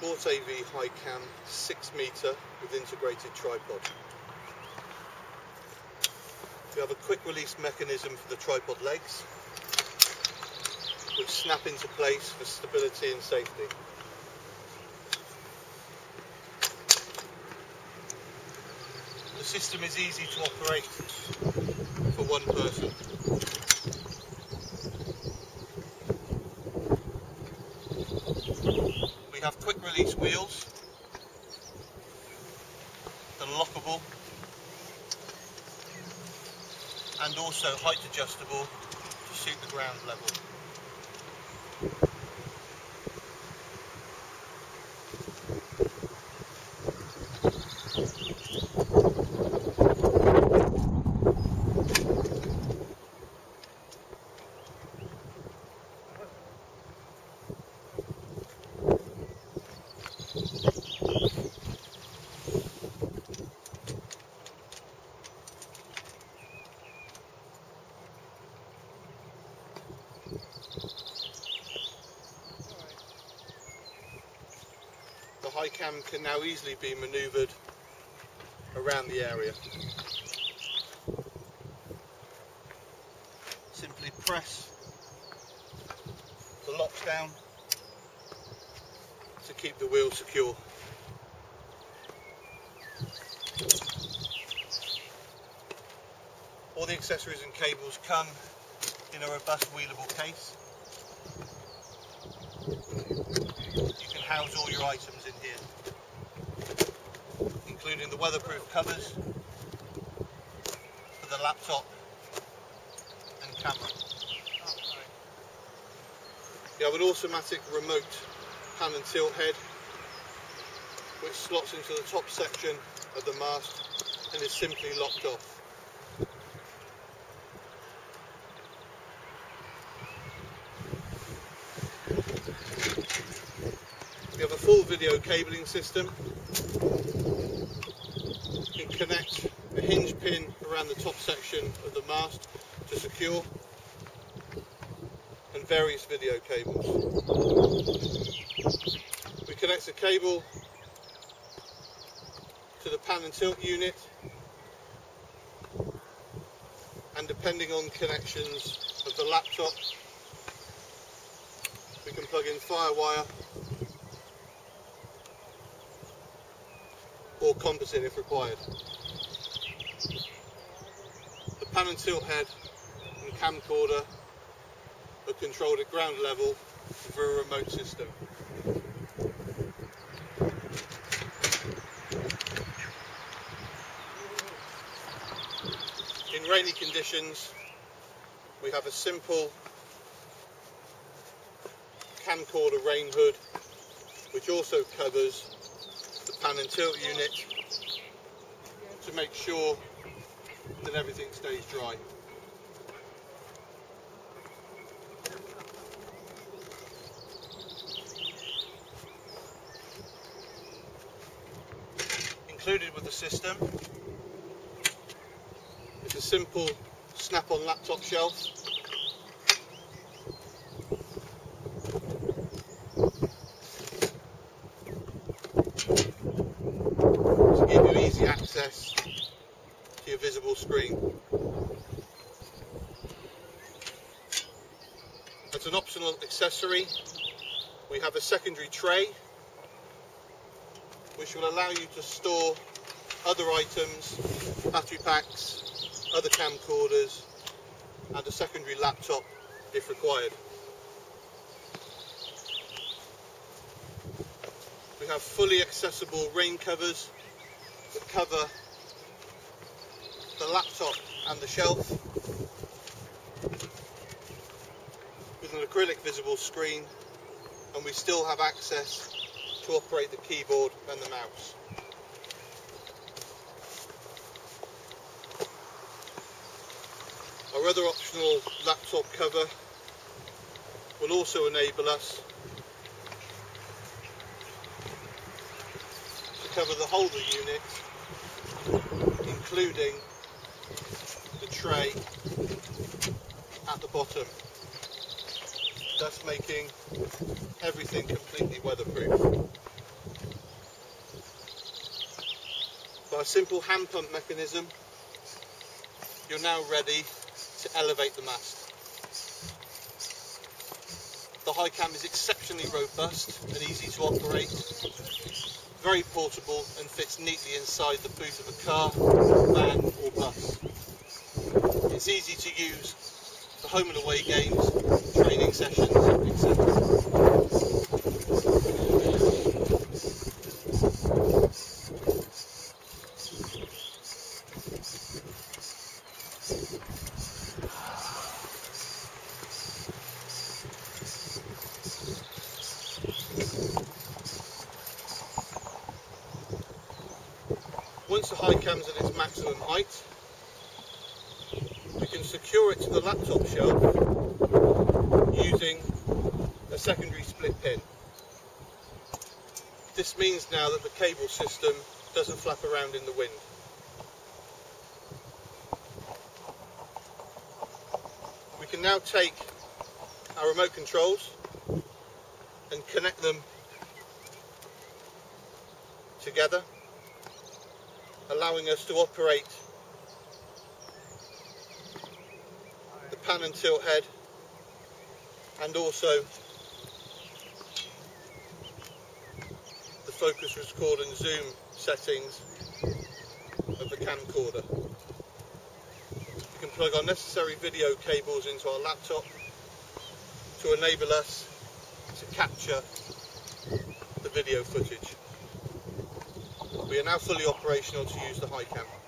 Sport AV High Cam 6 meter with integrated tripod. We have a quick release mechanism for the tripod legs which snap into place for stability and safety. The system is easy to operate for one person. Have quick release wheels that are lockable and also height adjustable to suit the ground level. The Hi-Cam can now easily be manoeuvred around the area. Simply press the locks down to keep the wheel secure. All the accessories and cables come in a robust wheelable case. You can house all your items in here, including the weatherproof covers for the laptop and camera. You have an automatic remote pan and tilt head which slots into the top section of the mast and is simply locked off. We have a full video cabling system. You can connect a hinge pin around the top section of the mast to secure and various video cables. We connect the cable to the pan and tilt unit and depending on connections of the laptop we can plug in firewire composite if required. The pan and tilt head and camcorder are controlled at ground level through a remote system. In rainy conditions we have a simple camcorder rain hood which also covers pan and tilt unit to make sure that everything stays dry. Included with the system is a simple snap-on laptop shelf to give you easy access to your visible screen. As an optional accessory, we have a secondary tray which will allow you to store other items, battery packs, other camcorders and a secondary laptop if required. We have fully accessible rain covers that cover laptop and the shelf with an acrylic visible screen and we still have access to operate the keyboard and the mouse. Our other optional laptop cover will also enable us to cover the whole of the unit, including tray at the bottom. That's making everything completely weatherproof. By a simple hand pump mechanism, you're now ready to elevate the mast. The Hi-Cam is exceptionally robust and easy to operate, very portable and fits neatly inside the boot of a car, van or bus. It's easy to use for home and away games, training sessions, etc. Once the Hi-Cam's at its maximum height, secure it to the laptop shelf using a secondary split pin. This means now that the cable system doesn't flap around in the wind. We can now take our remote controls and connect them together allowing us to operate and tilt head and also the focus record and zoom settings of the camcorder. We can plug our necessary video cables into our laptop to enable us to capture the video footage. We are now fully operational to use the Hi-Cam.